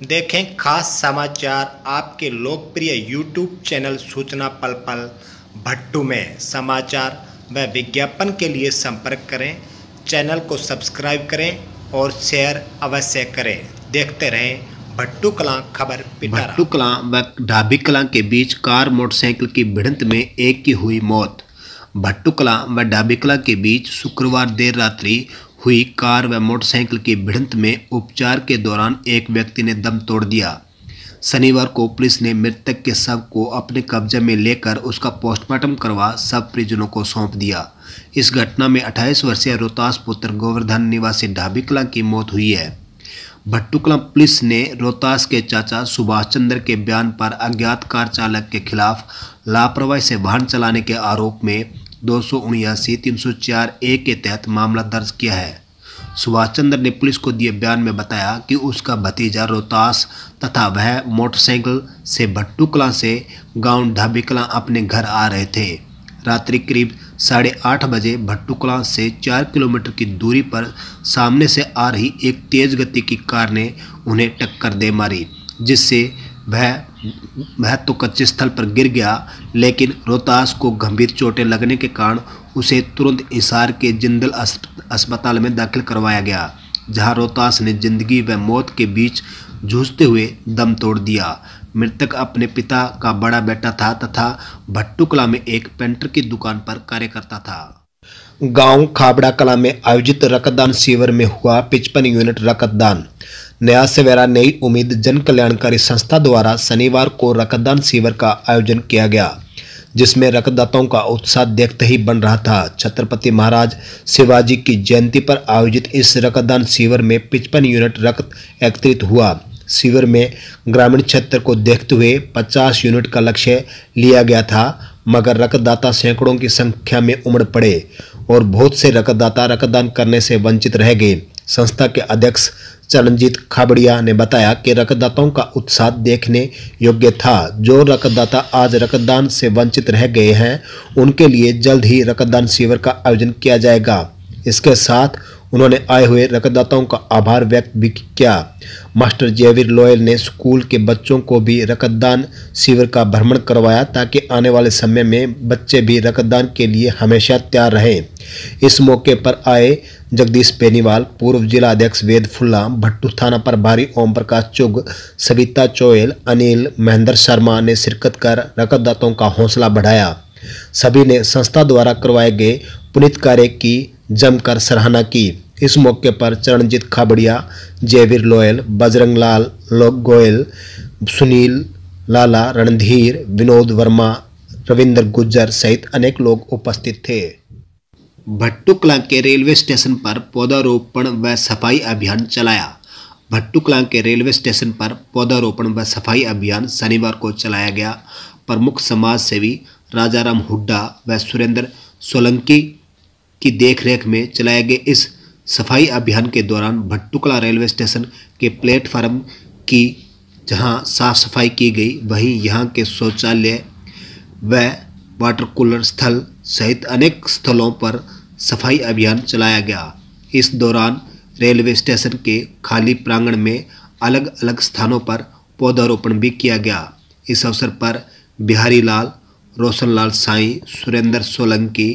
देखें खास समाचार आपके लोकप्रिय यूट्यूब चैनल सूचना पल पल भट्टू में। समाचार व विज्ञापन के लिए संपर्क करें, चैनल को सब्सक्राइब करें और शेयर अवश्य करें। देखते रहें भट्टू कलां खबर भट्टू कलां व ढाबी कलां के बीच कार मोटरसाइकिल की भिड़ंत में एक की हुई मौत। भट्टू कलां व ढाबी कलां के बीच शुक्रवार देर रात्रि हुई कार व मोटरसाइकिल की भिड़ंत में उपचार के दौरान एक व्यक्ति ने दम तोड़ दिया। शनिवार को पुलिस ने मृतक के शव को अपने कब्जे में लेकर उसका पोस्टमार्टम करवा सब परिजनों को सौंप दिया। इस घटना में 28 वर्षीय रोहतास पुत्र गोवर्धन निवासी ढाबी कलां की मौत हुई है। भट्टुकला पुलिस ने रोहतास के चाचा सुभाष चंद्र के बयान पर अज्ञात कार चालक के खिलाफ लापरवाही से वाहन चलाने के आरोप में दो सौ उन्यासी तीन सौ चार ए के तहत मामला दर्ज किया है। सुभाष चंद्र ने पुलिस को दिए बयान में बताया कि उसका भतीजा रोहतास तथा वह मोटरसाइकिल से भट्टू कलां से गाँव ढाबी कलां अपने घर आ रहे थे। रात्रि करीब साढ़े आठ बजे भट्टू कलां से चार किलोमीटर की दूरी पर सामने से आ रही एक तेज गति की कार ने उन्हें टक्कर दे मारी, जिससे वह वह तो कच्चे स्थल पर गिर गया, लेकिन रोहतास को गंभीर चोटें लगने के कारण उसे तुरंत हिसार के जिंदल अस्पताल में दाखिल करवाया गया, जहाँ रोहतास ने ज़िंदगी व मौत के बीच जूझते हुए दम तोड़ दिया। मृतक अपने पिता का बड़ा बेटा था तथा भट्टू कला में एक पेंटर की दुकान पर कार्य करता था। गाँव खाबड़ा कला में आयोजित रक्तदान शिविर में हुआ पिचपन यूनिट रक्तदान। नया सवेरा नई उम्मीद जन कल्याणकारी संस्था द्वारा शनिवार को रक्तदान शिविर का आयोजन किया गया, जिसमें रक्तदाताओं का उत्साह देखते ही बन रहा था। छत्रपति महाराज शिवाजी की जयंती पर आयोजित इस रक्तदान शिविर में पिचपन यूनिट रक्त एकत्रित हुआ। शिविर में ग्रामीण क्षेत्र को देखते हुए 50 यूनिट का लक्ष्य लिया गया था, मगर रक्तदाता सैकड़ों की संख्या में उमड़ पड़े और बहुत से रक्तदाता रक्तदान करने से वंचित रह गए। संस्था के अध्यक्ष चरणजीत खाबड़िया ने बताया कि रक्तदाताओं का उत्साह देखने योग्य था। जो रक्तदाता आज रक्तदान से वंचित रह गए हैं, उनके लिए जल्द ही रक्तदान शिविर का आयोजन किया जाएगा। इसके साथ उन्होंने आए हुए रक्तदाताओं का आभार व्यक्त भी किया। मास्टर जयवीर लोयल ने स्कूल के बच्चों को भी रक्तदान शिविर का भ्रमण करवाया ताकि आने वाले समय में बच्चे भी रक्तदान के लिए हमेशा तैयार रहें। इस मौके पर आए जगदीश बेनीवाल, पूर्व जिला अध्यक्ष वेद फुल्ला, भट्टू थाना प्रभारी ओम प्रकाश चुग, सविता चोयल अनिल महेंद्र शर्मा ने शिरकत कर रक्तदाताओं का हौसला बढ़ाया। सभी ने संस्था द्वारा करवाए गए पुनित कार्य की जमकर सराहना की। इस मौके पर चरणजीत खाबड़िया, जयवीर लोयल, बजरंग लाल, लोक गोयल, सुनील लाला, रणधीर, विनोद वर्मा, रविंद्र गुज्जर सहित अनेक लोग उपस्थित थे। भट्टू कलां के रेलवे स्टेशन पर पौधारोपण व सफ़ाई अभियान चलाया। भट्टू कलां के रेलवे स्टेशन पर पौधारोपण व सफ़ाई अभियान शनिवार को चलाया गया। प्रमुख समाज सेवी राजाराम हुड्डा व सुरेंद्र सोलंकी की देखरेख में चलाए गए इस सफ़ाई अभियान के दौरान भट्टुकला रेलवे स्टेशन के प्लेटफार्म की, जहाँ साफ़ सफ़ाई की गई, वहीं यहाँ के शौचालय व वाटर कूलर स्थल सहित अनेक स्थलों पर सफ़ाई अभियान चलाया गया। इस दौरान रेलवे स्टेशन के खाली प्रांगण में अलग अलग स्थानों पर पौधारोपण भी किया गया। इस अवसर पर बिहारी लाल रोशन लाल साई, सुरेंद्र सोलंकी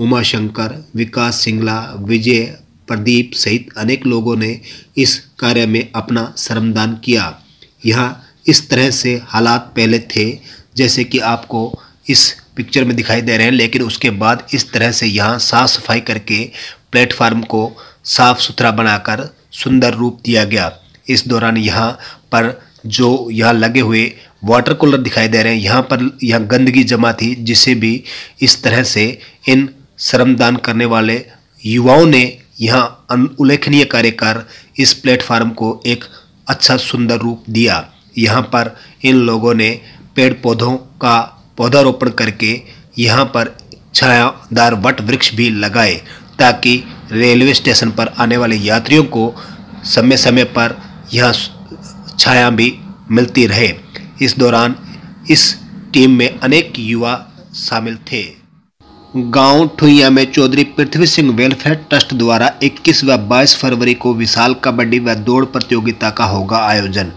उमाशंकर, विकास सिंगला, विजय, प्रदीप सहित अनेक लोगों ने इस कार्य में अपना श्रमदान किया। यहाँ इस तरह से हालात पहले थे, जैसे कि आपको इस पिक्चर में दिखाई दे रहे हैं, लेकिन उसके बाद इस तरह से यहाँ साफ़ सफ़ाई करके प्लेटफार्म को साफ़ सुथरा बनाकर सुंदर रूप दिया गया। इस दौरान यहाँ पर जो यहाँ लगे हुए वाटर कूलर दिखाई दे रहे हैं, यहाँ पर यहाँ गंदगी जमा थी, जिसे भी इस तरह से इन श्रमदान करने वाले युवाओं ने यहाँ उल्लेखनीय कार्य कर इस प्लेटफार्म को एक अच्छा सुंदर रूप दिया। यहाँ पर इन लोगों ने पेड़ पौधों का पौधारोपण करके यहाँ पर छायादार वट वृक्ष भी लगाए ताकि रेलवे स्टेशन पर आने वाले यात्रियों को समय समय पर यह छाया भी मिलती रहे। इस दौरान इस टीम में अनेक युवा शामिल थे। गाँव ठुइया में चौधरी पृथ्वी सिंह वेलफेयर ट्रस्ट द्वारा 21 व 22 फरवरी को विशाल कबड्डी व दौड़ प्रतियोगिता का होगा आयोजन।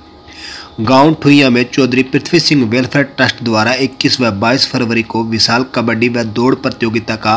गाँव ठुइया में चौधरी पृथ्वी सिंह वेलफेयर ट्रस्ट द्वारा 21 व 22 फरवरी को विशाल कबड्डी व दौड़ प्रतियोगिता का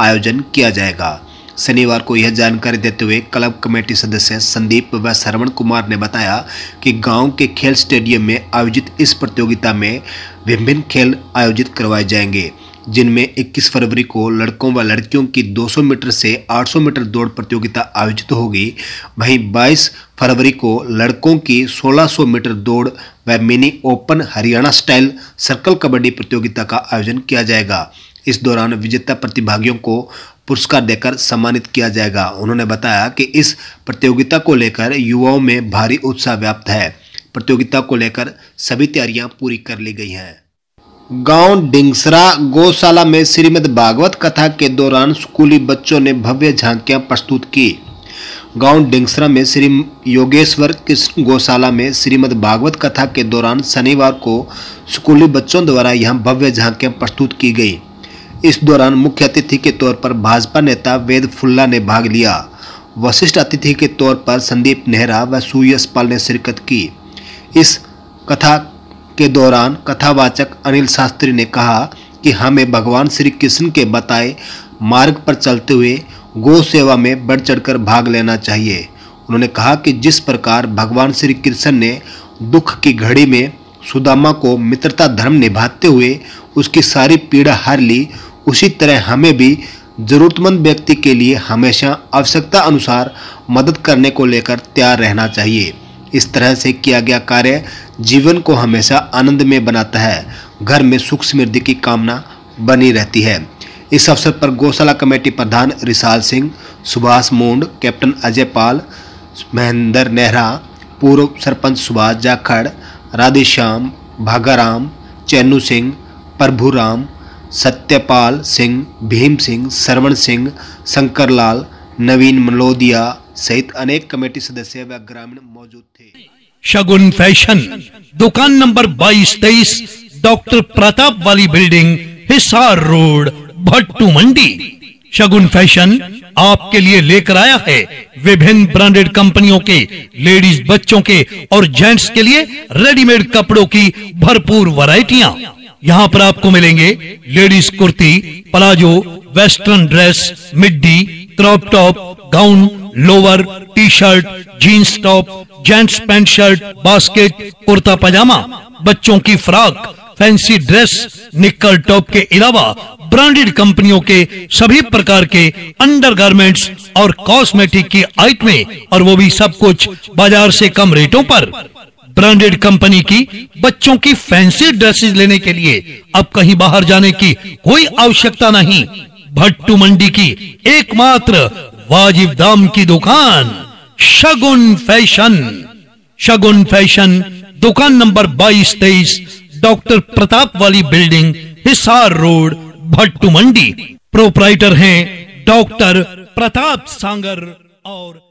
आयोजन किया जाएगा। शनिवार को यह जानकारी देते हुए क्लब कमेटी सदस्य संदीप व श्रवण कुमार ने बताया कि गाँव के खेल स्टेडियम में आयोजित इस प्रतियोगिता में विभिन्न खेल आयोजित करवाए जाएँगे। जिनमें 21 फरवरी को लड़कों व लड़कियों की 200 मीटर से 800 मीटर दौड़ प्रतियोगिता आयोजित होगी। वहीं 22 फरवरी को लड़कों की 1600 मीटर दौड़ व mini open Haryana style circle kabaddi प्रतियोगिता का आयोजन किया जाएगा। इस दौरान विजेता प्रतिभागियों को पुरस्कार देकर सम्मानित किया जाएगा। उन्होंने बताया कि इस प्रतियोगिता को लेकर युवाओं में भारी उत्साह व्याप्त है। प्रतियोगिता को लेकर सभी तैयारियाँ पूरी कर ली गई हैं। गाँव डिंगसरा गौशाला में श्रीमद भागवत कथा के दौरान स्कूली बच्चों ने भव्य झांकियाँ प्रस्तुत की। गाँव डिंगसरा में श्री योगेश्वर कृष्ण गौशाला में श्रीमद भागवत कथा के दौरान शनिवार को स्कूली बच्चों द्वारा यहाँ भव्य झांकियाँ प्रस्तुत की गई। इस दौरान मुख्य अतिथि के तौर पर भाजपा नेता वेद फुल्ला ने भाग लिया। वशिष्ठ अतिथि के तौर पर संदीप नेहरा व सुयश पाल ने शिरकत की। इस कथा के दौरान कथावाचक अनिल शास्त्री ने कहा कि हमें भगवान श्री कृष्ण के बताए मार्ग पर चलते हुए गौ सेवा में बढ़ चढ़कर भाग लेना चाहिए। उन्होंने कहा कि जिस प्रकार भगवान श्री कृष्ण ने दुख की घड़ी में सुदामा को मित्रता धर्म निभाते हुए उसकी सारी पीड़ा हार ली, उसी तरह हमें भी ज़रूरतमंद व्यक्ति के लिए हमेशा आवश्यकता अनुसार मदद करने को लेकर तैयार रहना चाहिए। इस तरह से किया गया कार्य जीवन को हमेशा आनंद में बनाता है। घर में सुख समृद्धि की कामना बनी रहती है। इस अवसर पर गौशाला कमेटी प्रधान रिसाल सिंह, सुभाष मोंड, कैप्टन अजय पाल, महेंद्र नेहरा, पूर्व सरपंच सुभाष जाखड़, राधेश्याम, भागाराम, चैनू सिंह, प्रभुराम, सत्यपाल सिंह, भीम सिंह श्रवण सिंह, शंकरलाल, नवीन मलोदिया सहित अनेक कमेटी सदस्य व ग्रामीण मौजूद थे। शगुन फ़ैशन, दुकान नंबर बाईस तेईस, डॉक्टर प्रताप वाली building, Hisar road, Bhattu Mandi. Shagun fashion आपके लिए लेकर आया है विभिन्न ब्रांडेड कंपनियों के, लेडीज़ बच्चों के और जेंट्स के लिए रेडीमेड कपड़ों की भरपूर वैरायटियाँ। यहाँ पर आपको मिलेंगे ladies kurti, palazzo, western dress, midi, crop top, gown lower T shirt jeans top gents pant shirt basket kurta pyjama बच्चों की फ्रॉक फैंसी ड्रेस निक्कर टॉप के अलावा ब्रांडेड कंपनियों के सभी प्रकार के अंडरगारमेंट्स और कॉस्मेटिक की आइटमें और वो भी सब कुछ बाज़ार से कम रेटों पर ब्रांडेड कंपनी की बच्चों की फैंसी ड्रेसेस लेने के लिए अब कहीं बाहर जाने की कोई आवश्यकता नहीं भट्टू मंडी की एकमात्र वाजिब दाम की दुकान, शगुन फ़ैशन। शगुन फ़ैशन, दुकान नंबर बाईस तेईस, डॉक्टर प्रताप वाली building, Hisar road, Bhattu Mandi. Proprietor हैं डॉक्टर प्रताप सांगर और